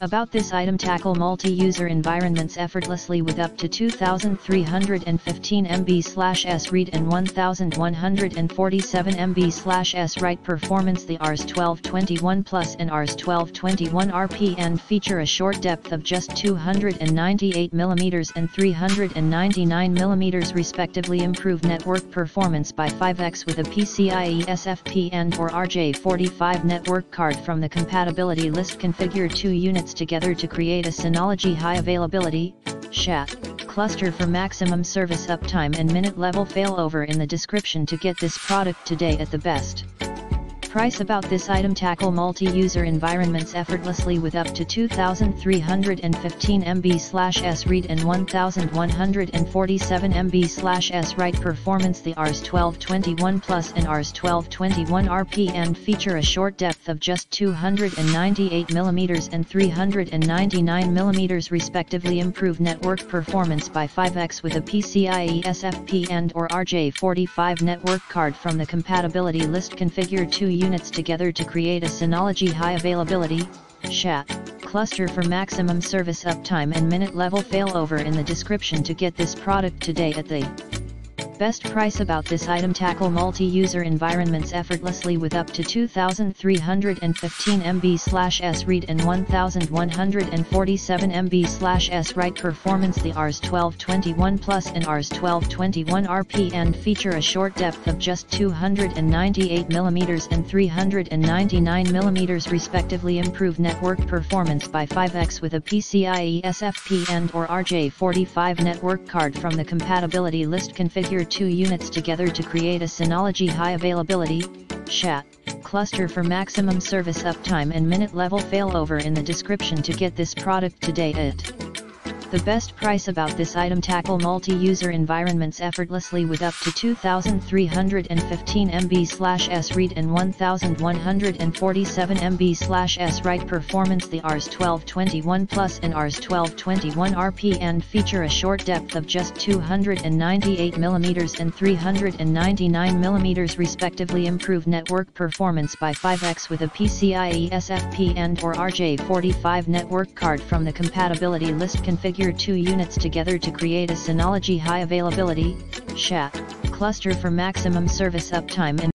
About this item tackle multi-user environments effortlessly with up to 2315 MB S read and 1147 MB S write performance. The RS 1221 Plus and RS 1221 RP and feature a short depth of just 298 mm and 399 mm respectively. Improve network performance by 5x with a PCIe SFP and or RJ45 network card from the compatibility list. Configure two units together to create a Synology high availability, SHAT, cluster for maximum service uptime and minute level failover in the description to get this product today at the best. Price about this item tackle multi-user environments effortlessly with up to 2315 MB S read and 1147 MB S write performance. The RS 1221 Plus and RS 1221 RP and feature a short depth of just 298 mm and 399 mm respectively. Improve network performance by 5x with a PCIe SFP and or RJ45 network card from the compatibility list configure 2 units together to create a Synology high availability, SHAT, cluster for maximum service uptime and minute level failover in the description to get this product today at the Best price about this item. Tackle multi-user environments effortlessly with up to 2315 MB S read and 1147 MB S write performance. The RS 1221 Plus and RS 1221 RP and feature a short depth of just 298 mm and 399 mm respectively. Improve network performance by 5x with a PCIe SFP and or RJ45 network card from the compatibility list configure two units together to create a Synology high availability, SHAT, cluster for maximum service uptime and minute level failover in the description to get this product today at the best price about this item tackle multi-user environments effortlessly with up to 2315 MB S read and 1147 MB S write performance. The RS 1221 Plus and RS 1221 RP and feature a short depth of just 298 mm and 399 mm respectively. Improve network performance by 5x with a PCIe SFP and or RJ45 network card from the compatibility list configuration configure two units together to create a Synology high availability, SHAT, cluster for maximum service uptime and